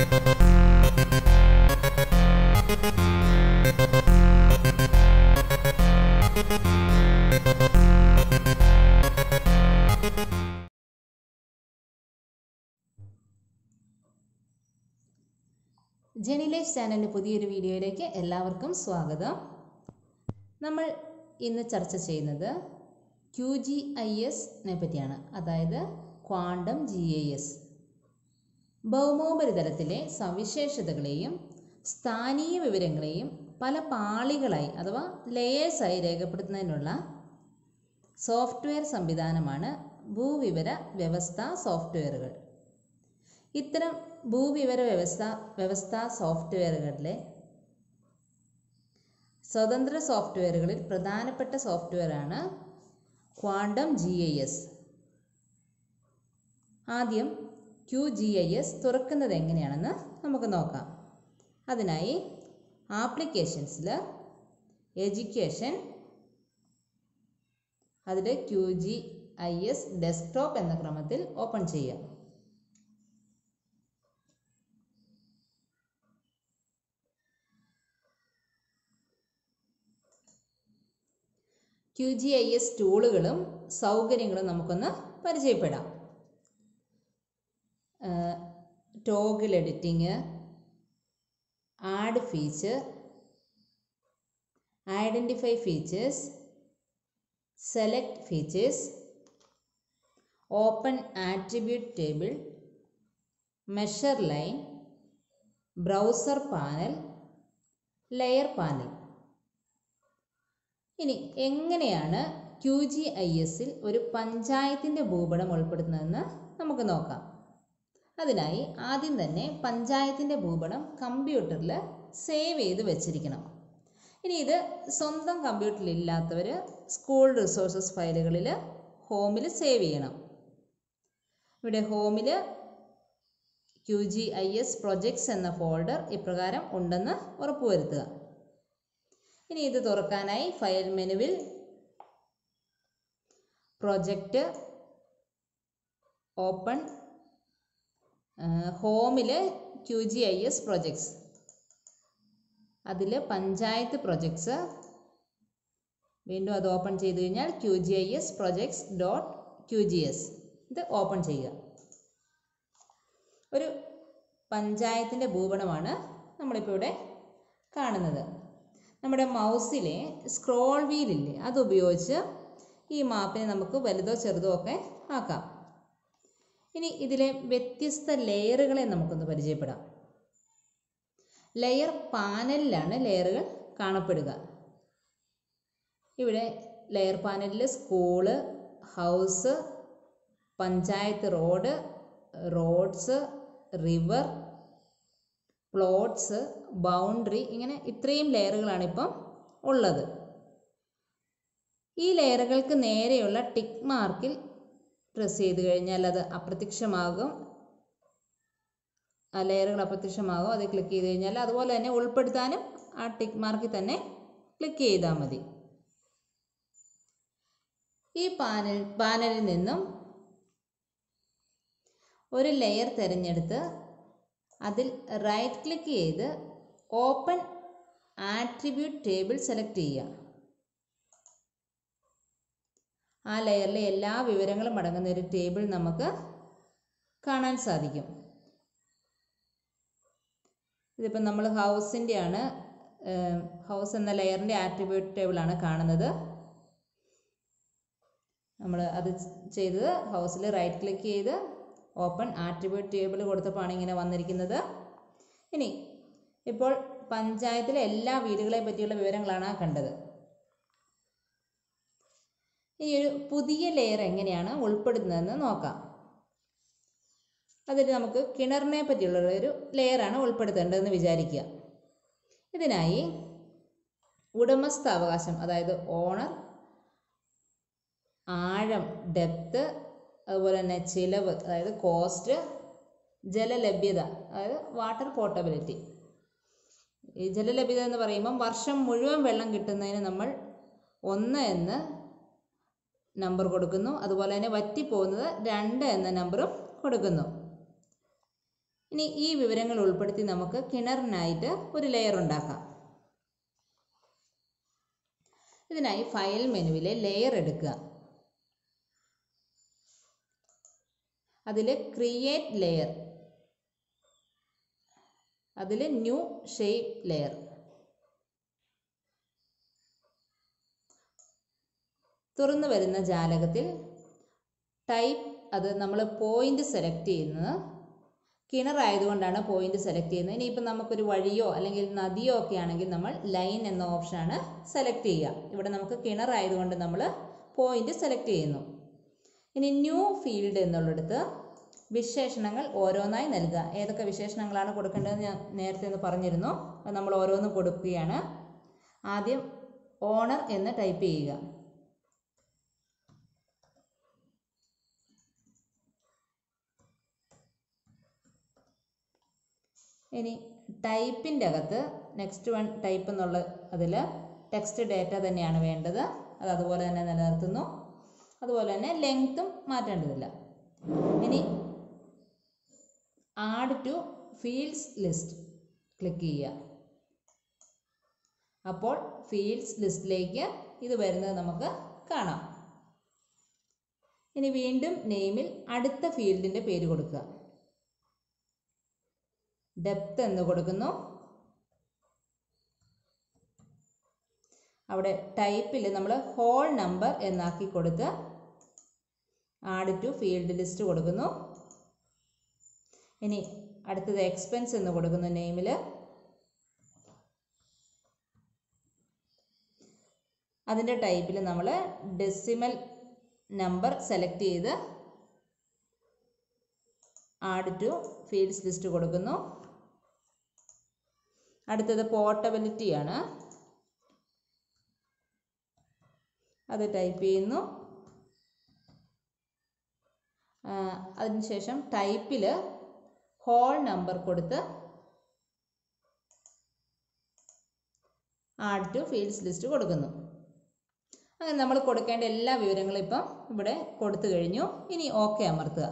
ജെനിലേഷ് ചാനലിന്റെ പുതിയൊരു വീഡിയോയിലേക്ക് എല്ലാവർക്കും സ്വാഗതം. നമ്മൾ ഇന്ന് ചർച്ച ചെയ്യുന്നത് ക്യു ജി ഐ എസിനെ പറ്റിയാണ്. അതായത് ക്വാണ്ടം ജി ഐ എസ്. ഭൗമോപരിതലത്തിലെ സവിശേഷതകളെയും സ്ഥാനീയ വിവരങ്ങളെയും പല പാളികളായി അഥവാ ലെയേഴ്സായി രേഖപ്പെടുത്തുന്നതിനുള്ള സോഫ്റ്റ്വെയർ സംവിധാനമാണ് ഭൂവിവര വ്യവസ്ഥ സോഫ്റ്റ്വെയറുകൾ ഇത്തരം ഭൂവിവര വ്യവസ്ഥ വ്യവസ്ഥ സോഫ്റ്റ്വെയറുകളിലെ സ്വതന്ത്ര സോഫ്റ്റ്വെയറുകളിൽ പ്രധാനപ്പെട്ട സോഫ്റ്റ്വെയറാണ് ക്വാണ്ടം ജി ഐ എസ് ആദ്യം ക്യു ജി ഐ എസ് തുറക്കുന്നത് എങ്ങനെയാണെന്ന് നമുക്ക് നോക്കാം. അതിനായി ആപ്ലിക്കേഷൻസിൽ എഡ്യൂക്കേഷൻ അതിൽ Q G I S desktop എന്ന ക്രമത്തിൽ ഓപ്പൺ ചെയ്യുക. ക്യു ജി ഐ എസ് ടൂളുകളും സൗകര്യങ്ങളും നമുക്കൊന്ന് പരിചയപ്പെടാം. Toggle editing add feature identify features select features open attribute table measure line browser panel layer panel. ഇനി എങ്ങനെയാണ് ക്യു ജി ഐ എസിൽ ഒരു പഞ്ചായത്തിന്റെ ഭൂപടം ഉൾപ്പെടുത്തുന്നതെന്ന് നമുക്ക് നോക്കാം. അതിനായി ആദ്യം തന്നെ പഞ്ചായത്തിന്റെ ഭൂപടം കമ്പ്യൂട്ടറിൽ സേവ് ചെയ്ത് വെച്ചിരിക്കണം. ഇനി ഇത് സ്വന്തം കമ്പ്യൂട്ടറിൽ ഇല്ലാത്തവർ സ്കൂൾ റിസോഴ്സസ് ഫയലുകളിൽ ഹോമിൽ സേവ് ചെയ്യണം. ഇവിടെ ഹോമിൽ Q G I S projects എന്ന ഫോൾഡർ ഇപ്രകാരം ഉണ്ടെന്ന് ഉറപ്പുവരുത്തുക. ഇനി ഇത് തുറക്കാനായി ഫയൽ മെനുവിൽ പ്രൊജക്റ്റ് ഓപ്പൺ ഹോമിൽ Q G I S projects അതിൽ പഞ്ചായത്ത് പ്രൊജക്ട്സ് വീണ്ടും അത് ഓപ്പൺ ചെയ്ത് കഴിഞ്ഞാൽ Q G I S projects dot Q G S. ഇത് ഓപ്പൺ ചെയ്യുക. ഒരു പഞ്ചായത്തിന്റെ ഭൂപടമാണ് നമ്മളിപ്പോൾ ഇവിടെ കാണുന്നത്. നമ്മുടെ മൗസിലെ സ്ക്രോൾ വീലില്ലേ അതുപയോഗിച്ച് ഈ മാപ്പിനെ നമുക്ക് വലുതോ ചെറുതോ ഒക്കെ ആക്കാം. ഇനി ഇതിലെ വ്യത്യസ്ത ലെയറുകളെ നമുക്കൊന്ന് പരിചയപ്പെടാം. ലെയർ പാനലിലാണ് ലെയറുകൾ കാണപ്പെടുക. ഇവിടെ ലെയർ പാനലിൽ school house panchayat road roads river plots boundary ഇങ്ങനെ ഇത്രയും ലെയറുകളാണ് ഇപ്പം ഉള്ളത്. ഈ ലെയറുകൾക്ക് നേരെയുള്ള ടിക്ക് മാർക്കിൽ പ്രസ് ചെയ്ത് കഴിഞ്ഞാൽ അത് അപ്രത്യക്ഷമാകും. ആ ലെയറുകൾ അപ്രത്യക്ഷമാകും. അത് ക്ലിക്ക് ചെയ്ത് കഴിഞ്ഞാൽ അതുപോലെ തന്നെ ഉൾപ്പെടുത്താനും ആ ടിക്ക് മാർക്കിൽ തന്നെ ക്ലിക്ക് ചെയ്താൽ മതി. ഈ പാനൽ പാനലിൽ നിന്നും ഒരു ലെയർ തിരഞ്ഞെടുത്ത് അതിൽ റൈറ്റ് ക്ലിക്ക് ചെയ്ത് ഓപ്പൺ ആട്രിബ്യൂട്ട് ടേബിൾ സെലക്ട് ചെയ്യുക. ആ ലെയറിലെ എല്ലാ വിവരങ്ങളും അടങ്ങുന്ന ഒരു ടേബിൾ നമുക്ക് കാണാൻ സാധിക്കും. ഇതിപ്പോൾ നമ്മൾ ഹൗസിന്റെ ആണ് ഹൗസ് എന്ന ലെയറിന്റെ ആട്രിബ്യൂട്ട് ടേബിളാണ് കാണുന്നത്. നമ്മൾ അത് ചെയ്തത് ഹൗസിൽ റൈറ്റ് ക്ലിക്ക് ചെയ്ത് ഓപ്പൺ ആട്രിബ്യൂട്ട് ടേബിൾ കൊടുത്തപ്പോഴാണ് ഇങ്ങനെ വന്നിരിക്കുന്നത്. ഇനി ഇപ്പോൾ പഞ്ചായത്തിലെ എല്ലാ വീടുകളെ പറ്റിയുള്ള വിവരങ്ങളാണ് കണ്ടത്. ഇനി ഒരു പുതിയ ലെയർ എങ്ങനെയാണ് ഉൾപ്പെടുന്നതെന്ന് നോക്കാം. അതിൽ നമുക്ക് കിണറിനെ പറ്റിയുള്ള ഒരു ലെയറാണ് ഉൾപ്പെടുത്തേണ്ടതെന്ന് വിചാരിക്കുക. ഇതിനായി ഉടമസ്ഥാവകാശം അതായത് ഓണർ ആഴം ഡെപ്ത് അതുപോലെ തന്നെ ചിലവ് അതായത് കോസ്റ്റ് ജലലഭ്യത അതായത് വാട്ടർ പോർട്ടബിലിറ്റി ഈ ജലലഭ്യത എന്ന് പറയുമ്പം വർഷം മുഴുവൻ വെള്ളം കിട്ടുന്നതിന് നമ്മൾ ഒന്ന് എന്ന് നമ്പർ കൊടുക്കുന്നു. അതുപോലെ തന്നെ വറ്റിപ്പോകുന്നത് രണ്ട് എന്ന നമ്പറും കൊടുക്കുന്നു. ഇനി ഈ വിവരങ്ങൾ ഉൾപ്പെടുത്തി നമുക്ക് കിണറിനായിട്ട് ഒരു ലെയർ ഉണ്ടാക്കാം. ഇതിനായി ഫയൽ മെനുവിലെ ലെയർ എടുക്കുക. അതിൽ ക്രിയേറ്റ് ലെയർ അതിൽ ന്യൂ ഷേപ്പ് ലെയർ തുറന്നു വരുന്ന ജാലകത്തിൽ ടൈപ്പ് അത് നമ്മൾ പോയിന്റ് സെലക്ട് ചെയ്യുന്നത്. കിണറായതുകൊണ്ടാണ് പോയിന്റ് സെലക്ട് ചെയ്യുന്നത്. ഇനിയിപ്പോൾ നമുക്കൊരു വഴിയോ അല്ലെങ്കിൽ നദിയോ ഒക്കെ ആണെങ്കിൽ നമ്മൾ ലൈൻ എന്ന ഓപ്ഷനാണ് സെലക്ട് ചെയ്യുക. ഇവിടെ നമുക്ക് കിണറായതുകൊണ്ട് നമ്മൾ പോയിന്റ് സെലക്ട് ചെയ്യുന്നു. ഇനി ന്യൂ ഫീൽഡ് എന്നുള്ളിടത്ത് വിശേഷണങ്ങൾ ഓരോന്നായി നൽകുക. ഏതൊക്കെ വിശേഷണങ്ങളാണ് കൊടുക്കേണ്ടതെന്ന് ഞാൻ നേരത്തെ ഒന്ന് പറഞ്ഞിരുന്നു. നമ്മൾ ഓരോന്നും കൊടുക്കുകയാണ്. ആദ്യം ഓണർ എന്ന് ടൈപ്പ് ചെയ്യുക. ഇനി ടൈപ്പിന്റെ അകത്ത് നെക്സ്റ്റ് വൺ ടൈപ്പ് എന്നുള്ള അതിൽ ടെക്സ്റ്റ് ഡേറ്റ തന്നെയാണ് വേണ്ടത്. അത് അതുപോലെ തന്നെ നിലനിർത്തുന്നു. അതുപോലെ തന്നെ ലെങ്ത്തും മാറ്റേണ്ടതില്ല ഇനി add to fields list click ചെയ്യുക. അപ്പോൾ ഫീൽഡ്സ് ലിസ്റ്റിലേക്ക് ഇത് വരുന്നത് നമുക്ക് കാണാം. ഇനി വീണ്ടും നെയിമിൽ അടുത്ത ഫീൽഡിന്റെ പേര് കൊടുക്കുക. ഡെപ്ത് എന്ന് കൊടുക്കുന്നു. അവിടെ ടൈപ്പിൽ നമ്മൾ ഹോൾ നമ്പർ എന്നാക്കി കൊടുത്ത് ആഡ് ടു ഫീൽഡ് ലിസ്റ്റ് കൊടുക്കുന്നു. ഇനി അടുത്തത് എക്സ്പെൻസ് എന്ന് കൊടുക്കുന്നു നെയിമിൽ അതിന്റെ ടൈപ്പിൽ നമ്മൾ ഡെസിമൽ നമ്പർ സെലക്ട് ചെയ്ത് ആഡ് ടു ഫീൽഡ്സ് ലിസ്റ്റ് കൊടുക്കുന്നു. അടുത്തത് പോർട്ടബിലിറ്റി ആണ്. അത് ടൈപ്പ് ചെയ്യുന്നു. അതിനുശേഷം ടൈപ്പിൽ ഹോൾ നമ്പർ കൊടുത്ത് ആഡ് ടു ഫീൽഡ്സ് ലിസ്റ്റ് കൊടുക്കുന്നു. അങ്ങനെ നമ്മൾ കൊടുക്കേണ്ട എല്ലാ വിവരങ്ങളും ഇപ്പം ഇവിടെ കൊടുത്തു കഴിഞ്ഞു. ഇനി ഓക്കെ അമർത്തുക.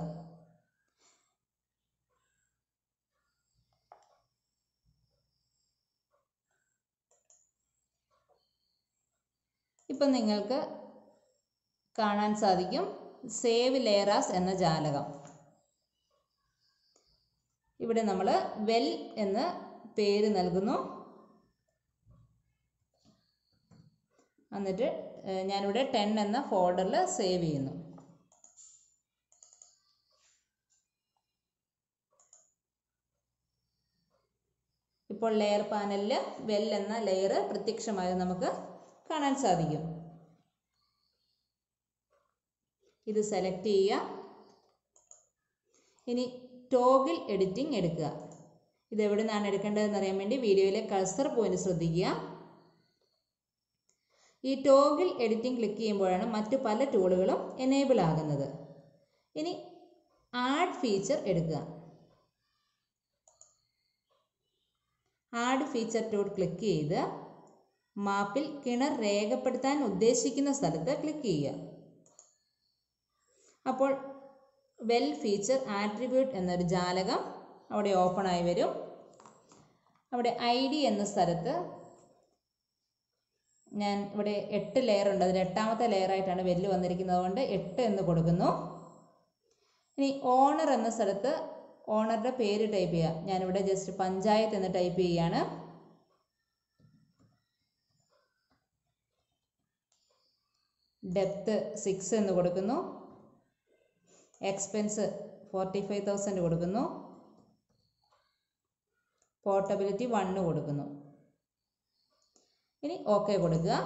ഇപ്പം നിങ്ങൾക്ക് കാണാൻ സാധിക്കും സേവ് ലേറാസ് എന്ന ജാലകം. ഇവിടെ നമ്മൾ വെൽ എന്ന് പേര് നൽകുന്നു. എന്നിട്ട് ഞാനിവിടെ ടെൻ എന്ന ഫോൾഡറിൽ സേവ് ചെയ്യുന്നു. ഇപ്പോൾ ലെയർ പാനലിൽ വെൽ എന്ന ലെയർ പ്രത്യക്ഷമായി നമുക്ക് കാണാൻ സാധിക്കും. ഇത് സെലക്ട് ചെയ്യുക. ഇനി ടോഗിൽ എഡിറ്റിംഗ് എടുക്കുക. ഇത് എവിടെ നിന്നാണ് എടുക്കേണ്ടതെന്ന് അറിയാൻ വേണ്ടി വീഡിയോയിലെ കഴ്സർ പോയിന്റ് ശ്രദ്ധിക്കുക. ഈ ടോഗിൽ എഡിറ്റിംഗ് ക്ലിക്ക് ചെയ്യുമ്പോഴാണ് മറ്റു പല ടൂളുകളും എനേബിൾ ആകുന്നത്. ഇനി ആഡ് ഫീച്ചർ എടുക്കുക. ആഡ് ഫീച്ചർ ടൂൾ ക്ലിക്ക് ചെയ്ത് മാപ്പിൽ കിണർ രേഖപ്പെടുത്താൻ ഉദ്ദേശിക്കുന്ന സ്ഥലത്ത് ക്ലിക്ക് ചെയ്യുക. അപ്പോൾ വെൽ ഫീച്ചർ ആട്രിബ്യൂട്ട് എന്നൊരു ജാലകം അവിടെ ഓപ്പണായി വരും. അവിടെ ഐ ഡി എന്ന സ്ഥലത്ത് ഞാൻ ഇവിടെ എട്ട് ലെയർ ഉണ്ട്. അതിൽ എട്ടാമത്തെ ലെയർ ആയിട്ടാണ് വെല്ല് വന്നിരിക്കുന്നത്. കൊണ്ട് എട്ട് എന്ന് കൊടുക്കുന്നു. ഇനി ഓണർ എന്ന സ്ഥലത്ത് ഓണറുടെ പേര് ടൈപ്പ് ചെയ്യുക. ഞാനിവിടെ ജസ്റ്റ് പഞ്ചായത്ത് എന്ന് ടൈപ്പ് ചെയ്യുകയാണ്. ഡെപ്ത് സിക്സ് എന്ന് കൊടുക്കുന്നു. എക്സ്പെൻസ് ഫോർട്ടി ഫൈവ് തൗസൻഡ് കൊടുക്കുന്നു. പോർട്ടബിലിറ്റി വണ്ണ് കൊടുക്കുന്നു. ഇനി ഓക്കെ കൊടുക്കുക.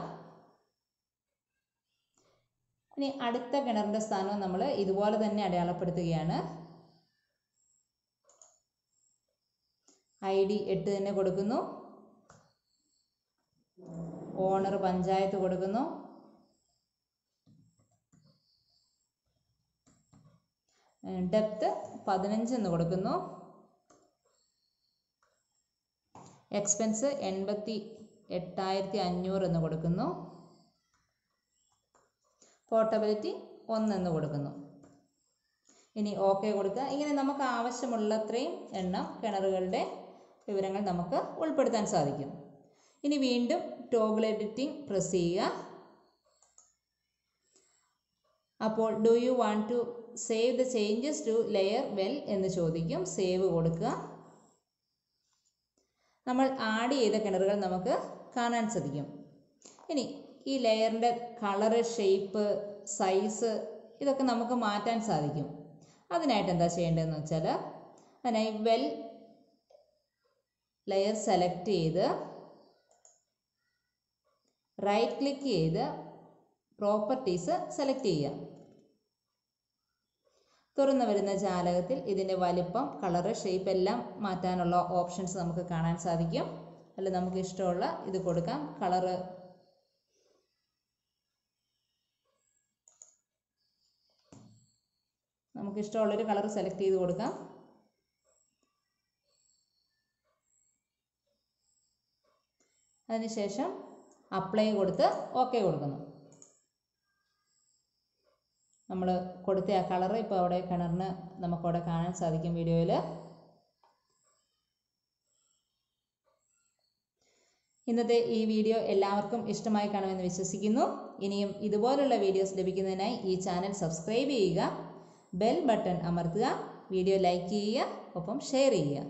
ഇനി അടുത്ത കിണറിന്റെ സ്ഥാനവും നമ്മൾ ഇതുപോലെ തന്നെ അടയാളപ്പെടുത്തുകയാണ്. ഐ ഡി എട്ട് തന്നെ കൊടുക്കുന്നു. ഓണർ പഞ്ചായത്ത് കൊടുക്കുന്നു. ഡെപ്ത് പതിനഞ്ച് എന്ന് കൊടുക്കുന്നു. എക്സ്പെൻസ് എൺപത്തി എട്ടായിരത്തി അഞ്ഞൂറ് എന്ന് കൊടുക്കുന്നു. പോർട്ടബിലിറ്റി ഒന്ന് എന്ന് കൊടുക്കുന്നു. ഇനി ഓക്കെ കൊടുക്കുക. ഇങ്ങനെ നമുക്ക് ആവശ്യമുള്ളത്രയും എണ്ണം കിണറുകളുടെ വിവരങ്ങൾ നമുക്ക് ഉൾപ്പെടുത്താൻ സാധിക്കും. ഇനി വീണ്ടും ടോഗിൾ എഡിറ്റിംഗ് പ്രസ് ചെയ്യുക. അപ്പോൾ do you want to save the changes to layer well എന്ന് ചോദിക്കും. സേവ് കൊടുക്കുക. നമ്മൾ ആഡ് ചെയ്ത കിണറുകൾ നമുക്ക് കാണാൻ സാധിക്കും. ഇനി ഈ ലെയറിന്റെ കളറ് ഷേപ്പ് സൈസ് ഇതൊക്കെ നമുക്ക് മാറ്റാൻ സാധിക്കും. അതിനായിട്ട് എന്താ ചെയ്യേണ്ടതെന്ന് വെച്ചാൽ അതിനായി വെൽ ലെയർ സെലക്ട് ചെയ്ത് റൈറ്റ് ക്ലിക്ക് ചെയ്ത് പ്രോപ്പർട്ടീസ് സെലക്ട് ചെയ്യുക. തുറന്നു വരുന്ന ജാലകത്തിൽ ഇതിന്റെ വലിപ്പം കളറ് ഷേപ്പ് എല്ലാം മാറ്റാനുള്ള ഓപ്ഷൻസ് നമുക്ക് കാണാൻ സാധിക്കും. അല്ല നമുക്ക് ഇഷ്ടമുള്ള ഇത് കൊടുക്കാം. കളറ് നമുക്ക് ഇഷ്ടമുള്ളൊരു കളർ സെലക്ട് ചെയ്ത് കൊടുക്കാം. അതിനുശേഷം അപ്ലൈ കൊടുത്ത് ഓക്കെ കൊടുക്കുന്നു. നമ്മൾ കൊടുത്ത ആ കളർ ഇപ്പോൾ അവിടെ കിണറിന് നമുക്കവിടെ കാണാൻ സാധിക്കും വീഡിയോയിൽ. ഇന്നത്തെ ഈ വീഡിയോ എല്ലാവർക്കും ഇഷ്ടമായി കാണുമെന്ന് വിശ്വസിക്കുന്നു. ഇനിയും ഇതുപോലുള്ള വീഡിയോസ് ലഭിക്കുന്നതിനായി ഈ ചാനൽ സബ്സ്ക്രൈബ് ചെയ്യുക ബെൽ ബട്ടൺ അമർത്തുക വീഡിയോ ലൈക്ക് ചെയ്യുക ഒപ്പം ഷെയർ ചെയ്യുക.